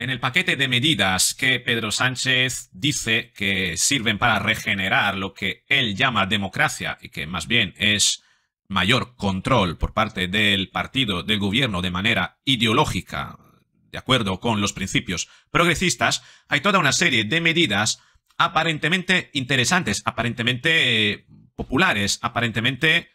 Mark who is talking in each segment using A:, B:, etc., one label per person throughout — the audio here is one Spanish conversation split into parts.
A: En el paquete de medidas que Pedro Sánchez dice que sirven para regenerar lo que él llama democracia y que más bien es mayor control por parte del partido del gobierno de manera ideológica, de acuerdo con los principios progresistas, hay toda una serie de medidas aparentemente interesantes, aparentemente eh, populares, aparentemente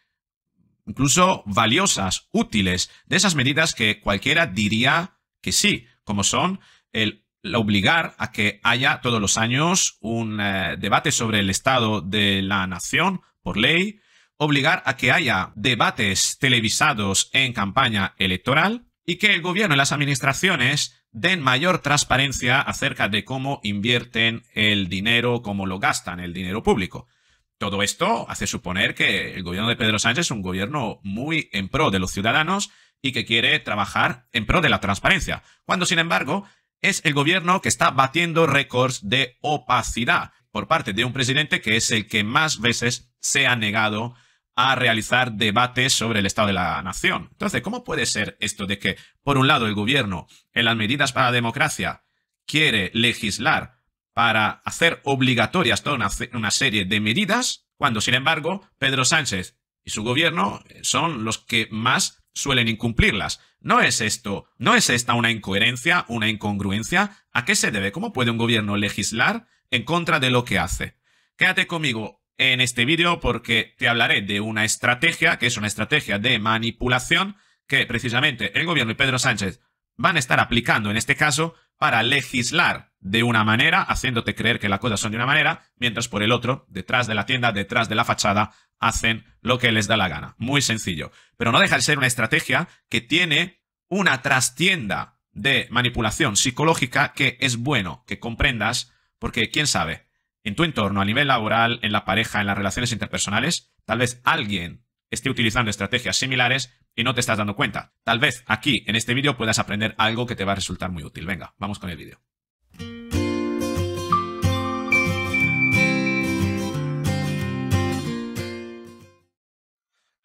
A: incluso valiosas, útiles, de esas medidas que cualquiera diría que sí, como son el, obligar a que haya todos los años un eh, debate sobre el estado de la nación por ley, obligar a que haya debates televisados en campaña electoral y que el gobierno y las administraciones den mayor transparencia acerca de cómo invierten el dinero, cómo lo gastan el dinero público. Todo esto hace suponer que el gobierno de Pedro Sánchez es un gobierno muy en pro de los ciudadanos y que quiere trabajar en pro de la transparencia, cuando sin embargo es el gobierno que está batiendo récords de opacidad por parte de un presidente que es el que más veces se ha negado a realizar debates sobre el estado de la nación. Entonces, ¿cómo puede ser esto de que, por un lado, el gobierno, en las medidas para la democracia, quiere legislar para hacer obligatorias toda una, una serie de medidas, cuando, sin embargo, Pedro Sánchez y su gobierno son los que más suelen incumplirlas. ¿No es esto, no es esta una incoherencia, una incongruencia? ¿A qué se debe? ¿Cómo puede un gobierno legislar en contra de lo que hace? Quédate conmigo en este vídeo porque te hablaré de una estrategia, que es una estrategia de manipulación, que precisamente el gobierno y Pedro Sánchez van a estar aplicando en este caso para legislar de una manera, haciéndote creer que las cosas son de una manera, mientras por el otro, detrás de la tienda, detrás de la fachada, hacen lo que les da la gana. Muy sencillo. Pero no deja de ser una estrategia que tiene una trastienda de manipulación psicológica que es bueno que comprendas, porque quién sabe, en tu entorno, a nivel laboral, en la pareja, en las relaciones interpersonales, tal vez alguien esté utilizando estrategias similares y no te estás dando cuenta. Tal vez aquí, en este vídeo, puedas aprender algo que te va a resultar muy útil. Venga, vamos con el vídeo.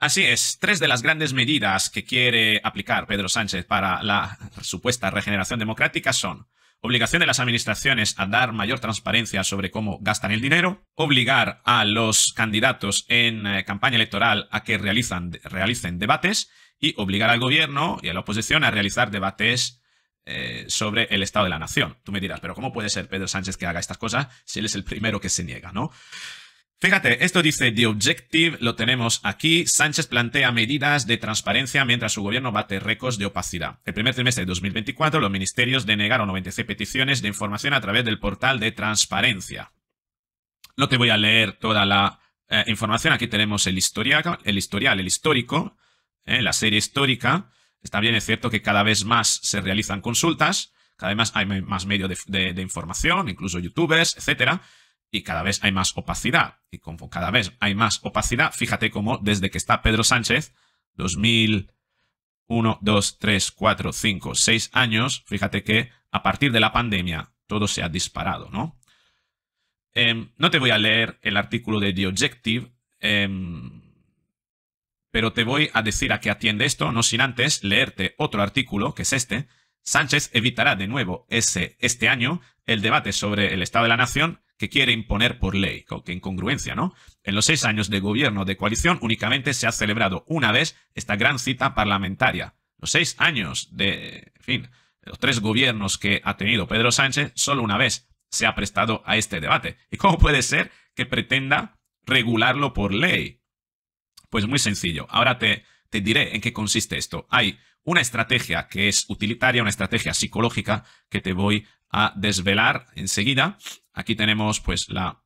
A: Así es, tres de las grandes medidas que quiere aplicar Pedro Sánchez para la supuesta regeneración democrática son obligación de las administraciones a dar mayor transparencia sobre cómo gastan el dinero, obligar a los candidatos en eh, campaña electoral a que realicen debates y obligar al gobierno y a la oposición a realizar debates eh, sobre el estado de la nación. Tú me dirás, pero ¿cómo puede ser Pedro Sánchez que haga estas cosas si él es el primero que se niega, no? Fíjate, esto dice The Objective, lo tenemos aquí. Sánchez plantea medidas de transparencia mientras su gobierno bate récords de opacidad. El primer trimestre de 2024, los ministerios denegaron 96 peticiones de información a través del portal de transparencia. No te voy a leer toda la eh, información. Aquí tenemos el historial, el, histórico, eh, la serie histórica. Está bien, es cierto que cada vez más se realizan consultas, cada vez más hay más medios de, de información, incluso youtubers, etcétera y cada vez hay más opacidad. Y como cada vez hay más opacidad, fíjate cómo desde que está Pedro Sánchez, 2001, 2, 3, 4, 5, 6 años, fíjate que a partir de la pandemia todo se ha disparado, ¿no? Em, no te voy a leer el artículo de The Objective, em, pero te voy a decir a qué atiende esto, no sin antes leerte otro artículo, que es este. Sánchez evitará de nuevo ese, este año el debate sobre el Estado de la Nación que quiere imponer por ley. Qué incongruencia, ¿no? En los seis años de gobierno de coalición únicamente se ha celebrado una vez esta gran cita parlamentaria. Los seis años de, en fin, los tres gobiernos que ha tenido Pedro Sánchez, solo una vez se ha prestado a este debate. ¿Y cómo puede ser que pretenda regularlo por ley? Pues muy sencillo. Ahora te, te diré en qué consiste esto. Hay una estrategia que es utilitaria, una estrategia psicológica que te voy a desvelar enseguida. Aquí tenemos pues la,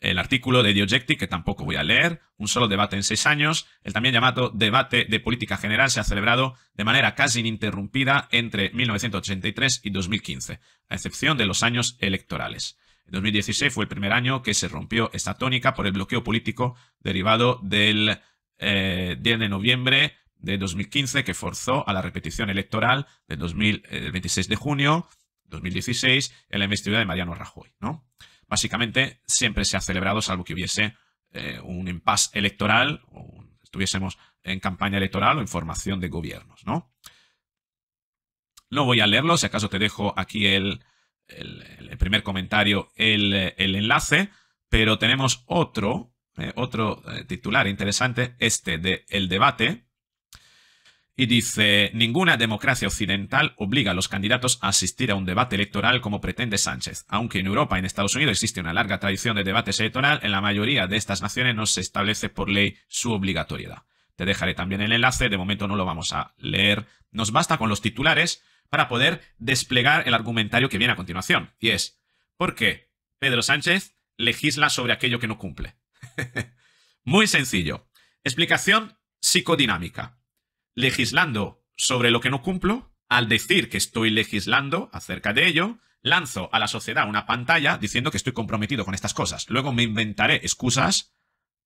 A: el artículo de Diojecti, que tampoco voy a leer, un solo debate en seis años. El también llamado debate de política general se ha celebrado de manera casi ininterrumpida entre 1983 y 2015, a excepción de los años electorales. En 2016 fue el primer año que se rompió esta tónica por el bloqueo político derivado del 10 eh, de noviembre de 2015 que forzó a la repetición electoral del, 26 de junio 2016 en la investidura de Mariano Rajoy. ¿no? Básicamente siempre se ha celebrado, salvo que hubiese eh, un impasse electoral, o estuviésemos en campaña electoral o en formación de gobiernos. ¿no? No voy a leerlo, si acaso te dejo aquí el, el, primer comentario, el, enlace, pero tenemos otro, eh, otro eh, titular interesante, este de El debate, y dice, ninguna democracia occidental obliga a los candidatos a asistir a un debate electoral como pretende Sánchez. Aunque en Europa y en Estados Unidos existe una larga tradición de debates electoral, en la mayoría de estas naciones no se establece por ley su obligatoriedad. Te dejaré también el enlace, de momento no lo vamos a leer. Nos basta con los titulares para poder desplegar el argumentario que viene a continuación. Y es, ¿por qué Pedro Sánchez legisla sobre aquello que no cumple? Muy sencillo. Explicación psicodinámica legislando sobre lo que no cumplo, al decir que estoy legislando acerca de ello, lanzo a la sociedad una pantalla diciendo que estoy comprometido con estas cosas. Luego me inventaré excusas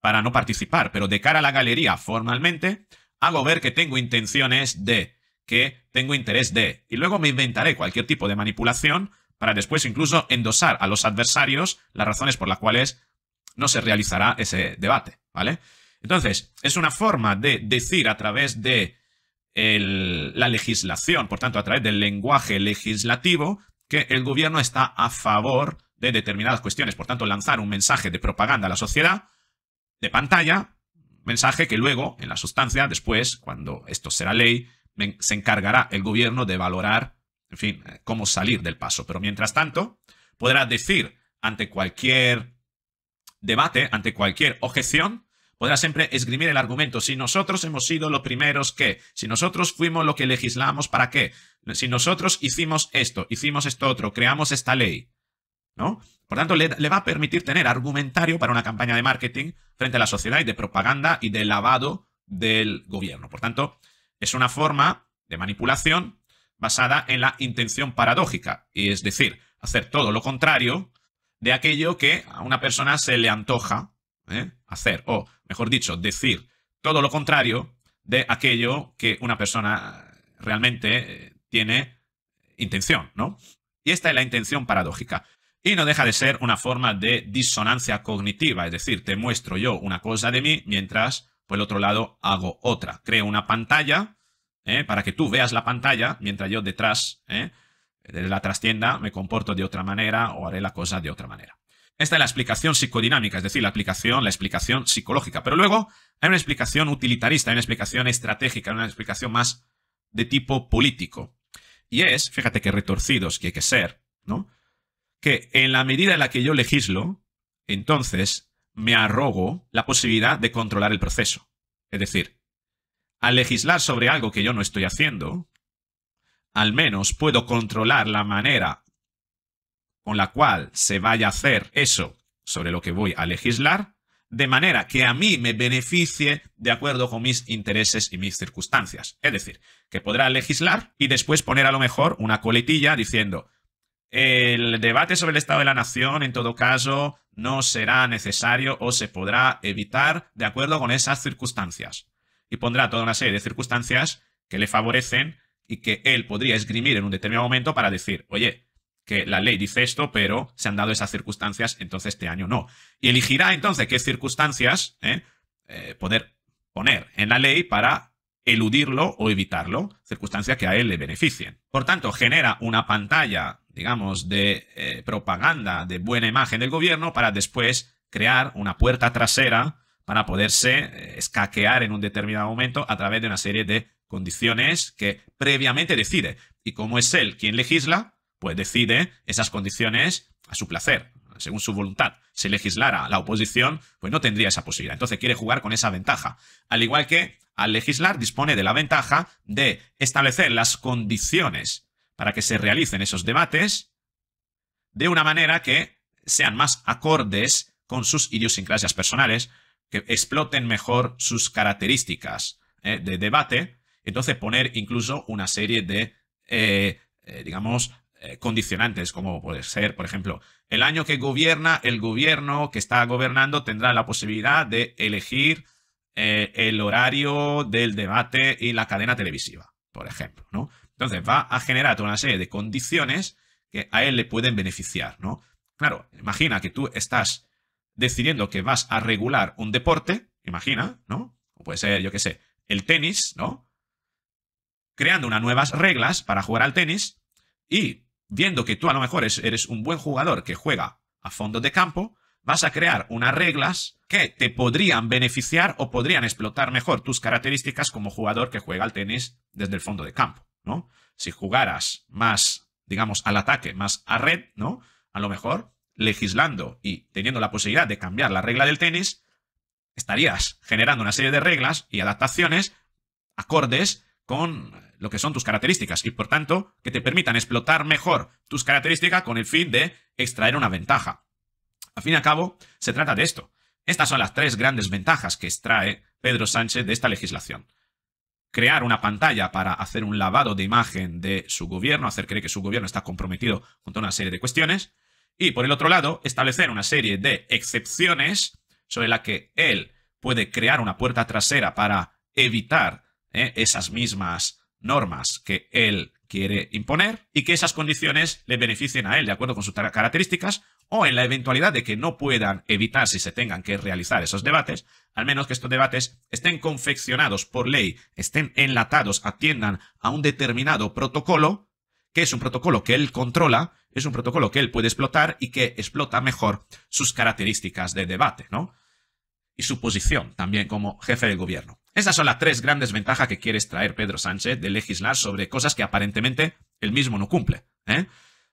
A: para no participar, pero de cara a la galería formalmente, hago ver que tengo intenciones de, que tengo interés de, y luego me inventaré cualquier tipo de manipulación para después incluso endosar a los adversarios las razones por las cuales no se realizará ese debate, ¿vale? Entonces, es una forma de decir a través de la legislación, por tanto, a través del lenguaje legislativo, que el gobierno está a favor de determinadas cuestiones. Por tanto, lanzar un mensaje de propaganda a la sociedad de pantalla, mensaje que luego, en la sustancia, después, cuando esto será ley, se encargará el gobierno de valorar, en fin, eh, cómo salir del paso. Pero mientras tanto, podrá decir ante cualquier debate, ante cualquier objeción, podrá siempre esgrimir el argumento. Si nosotros hemos sido los primeros que, si nosotros fuimos lo que legislamos, ¿para qué? Si nosotros hicimos esto, hicimos esto otro, creamos esta ley, ¿no? Por tanto, le, le, va a permitir tener argumentario para una campaña de marketing frente a la sociedad y de propaganda y de lavado del gobierno. Por tanto, es una forma de manipulación basada en la intención paradójica, y es decir, hacer todo lo contrario de aquello que a una persona se le antoja ¿eh? hacer, o mejor dicho, decir todo lo contrario de aquello que una persona realmente eh, tiene intención, ¿no? Y esta es la intención paradójica. Y no deja de ser una forma de disonancia cognitiva, es decir, te muestro yo una cosa de mí mientras por el otro lado hago otra. Creo una pantalla ¿eh? para que tú veas la pantalla mientras yo detrás de la trastienda me comporto de otra manera o haré la cosa de otra manera. Esta es la explicación psicodinámica, es decir, la aplicación, la explicación psicológica. Pero luego hay una explicación utilitarista, hay una explicación estratégica, una explicación más de tipo político. Y es, fíjate qué retorcidos que hay que ser, ¿no? Que en la medida en la que yo legislo, entonces me arrogo la posibilidad de controlar el proceso. Es decir, al legislar sobre algo que yo no estoy haciendo, al menos puedo controlar la manera con la cual se vaya a hacer eso sobre lo que voy a legislar, de manera que a mí me beneficie de acuerdo con mis intereses y mis circunstancias. Es decir, que podrá legislar y después poner a lo mejor una coletilla diciendo el debate sobre el Estado de la Nación, en todo caso, no será necesario o se podrá evitar de acuerdo con esas circunstancias. Y pondrá toda una serie de circunstancias que le favorecen y que él podría esgrimir en un determinado momento para decir, oye, que la ley dice esto, pero se han dado esas circunstancias, entonces este año no. Y elegirá entonces qué circunstancias eh, eh, poder poner en la ley para eludirlo o evitarlo, circunstancias que a él le beneficien. Por tanto, genera una pantalla, digamos, de eh, propaganda, de buena imagen del gobierno para después crear una puerta trasera para poderse escaquear en un determinado momento a través de una serie de condiciones que previamente decide. Y como es él quien legisla, pues decide esas condiciones a su placer, según su voluntad. Si legislara la oposición, pues no tendría esa posibilidad. Entonces quiere jugar con esa ventaja. Al igual que al legislar dispone de la ventaja de establecer las condiciones para que se realicen esos debates de una manera que sean más acordes con sus idiosincrasias personales, que exploten mejor sus características eh, de debate, entonces poner incluso una serie de, eh, eh, digamos, eh, condicionantes, como puede ser, por ejemplo, el año que gobierna, el gobierno que está gobernando tendrá la posibilidad de elegir eh, el horario del debate y la cadena televisiva, por ejemplo, ¿no? Entonces va a generar toda una serie de condiciones que a él le pueden beneficiar, ¿no? Claro, imagina que tú estás decidiendo que vas a regular un deporte, imagina, ¿no? Puede ser, yo qué sé, el tenis, ¿no? creando unas nuevas reglas para jugar al tenis y viendo que tú a lo mejor eres un buen jugador que juega a fondo de campo, vas a crear unas reglas que te podrían beneficiar o podrían explotar mejor tus características como jugador que juega al tenis desde el fondo de campo, ¿no? Si jugaras más, digamos, al ataque, más a red, ¿no? A lo mejor, legislando y teniendo la posibilidad de cambiar la regla del tenis, estarías generando una serie de reglas y adaptaciones acordes con lo que son tus características y por tanto que te permitan explotar mejor tus características con el fin de extraer una ventaja. Al fin y al cabo, se trata de esto. Estas son las tres grandes ventajas que extrae Pedro Sánchez de esta legislación. Crear una pantalla para hacer un lavado de imagen de su gobierno, hacer creer que su gobierno está comprometido con toda una serie de cuestiones. Y por el otro lado, establecer una serie de excepciones sobre la que él puede crear una puerta trasera para evitar eh, esas mismas normas que él quiere imponer y que esas condiciones le beneficien a él de acuerdo con sus características o en la eventualidad de que no puedan evitar si se tengan que realizar esos debates, al menos que estos debates estén confeccionados por ley, estén enlatados, atiendan a un determinado protocolo, que es un protocolo que él controla, es un protocolo que él puede explotar y que explota mejor sus características de debate, ¿no? Y su posición también como jefe del gobierno. Esas son las tres grandes ventajas que quiere extraer Pedro Sánchez de legislar sobre cosas que aparentemente él mismo no cumple. ¿eh?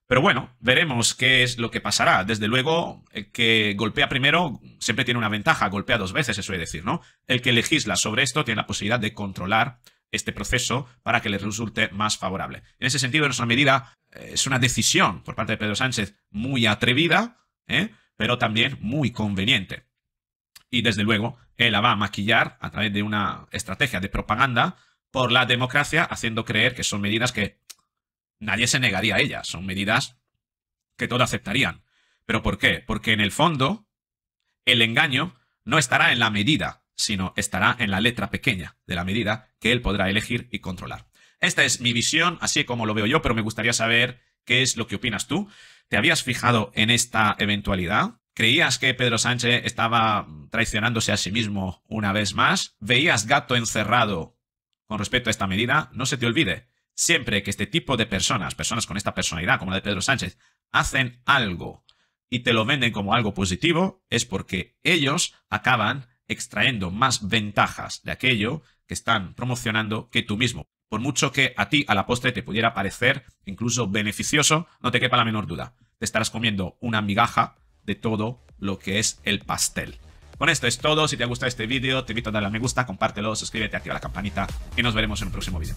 A: Pero bueno, veremos qué es lo que pasará. Desde luego, el que golpea primero siempre tiene una ventaja, golpea dos veces, se suele decir, ¿no? El que legisla sobre esto tiene la posibilidad de controlar este proceso para que le resulte más favorable. En ese sentido, en nuestra medida, eh, es una decisión por parte de Pedro Sánchez muy atrevida, ¿eh? pero también muy conveniente. Y desde luego, él la va a maquillar a través de una estrategia de propaganda por la democracia, haciendo creer que son medidas que nadie se negaría a ellas. Son medidas que todos aceptarían. ¿Pero por qué? Porque en el fondo, el engaño no estará en la medida, sino estará en la letra pequeña de la medida que él podrá elegir y controlar. Esta es mi visión, así como lo veo yo, pero me gustaría saber qué es lo que opinas tú. ¿Te habías fijado en esta eventualidad? ¿Creías que Pedro Sánchez estaba traicionándose a sí mismo una vez más? ¿Veías gato encerrado con respecto a esta medida? No se te olvide, Siempre que este tipo de personas, personas con esta personalidad como la de Pedro Sánchez, hacen algo y te lo venden como algo positivo, es porque ellos acaban extrayendo más ventajas de aquello que están promocionando que tú mismo. Por mucho que a ti a la postre te pudiera parecer incluso beneficioso, no te quepa la menor duda. Te estarás comiendo una migaja de todo lo que es el pastel. Con esto es todo. Si te ha gustado este vídeo, te invito a darle a me gusta, compártelo, suscríbete, activa la campanita y nos veremos en un próximo vídeo.